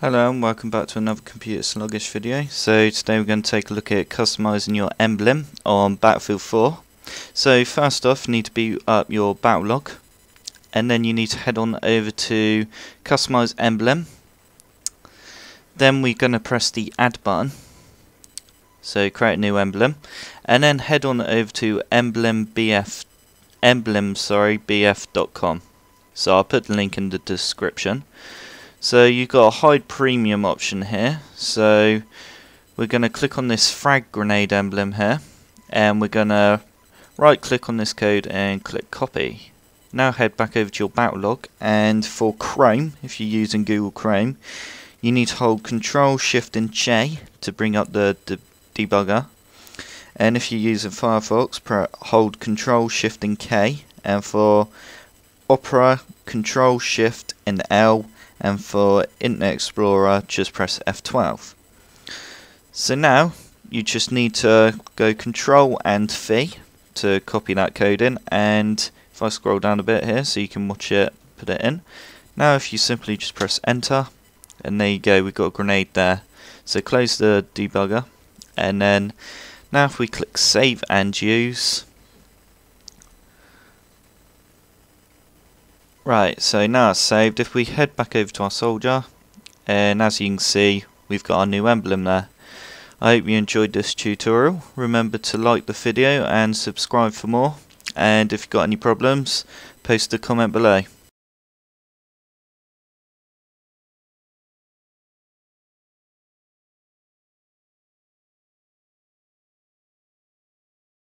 Hello and welcome back to another Computer Sluggish video. So today we're going to take a look at customizing your emblem on Battlefield 4. So first off you need to boot up your Battlelog and then you need to head on over to customize emblem. Then we're going to press the add button. So create a new emblem and then head on over to emblem bf emblem sorry bf.com. So I'll put the link in the description. So you've got a hide premium option here. So we're going to click on this frag grenade emblem here. And we're going to right click on this code and click copy. Now head back over to your Battlelog and for Chrome, if you're using Google Chrome, you need to hold Control Shift and J to bring up the, the debugger. And if you're using Firefox, hold Control Shift and K. And for Opera, Control Shift and L and for Internet Explorer just press F12. So now you just need to go Control and V to copy that code in. And if I scroll down a bit here so you can watch it put it in. Now if you simply just press enter and there you go we've got a grenade there. So close the debugger. And then now if we click save and use Right, so now it's saved. If we head back over to our soldier, and as you can see, we've got our new emblem there. I hope you enjoyed this tutorial. Remember to like the video and subscribe for more. And if you've got any problems, post a comment below.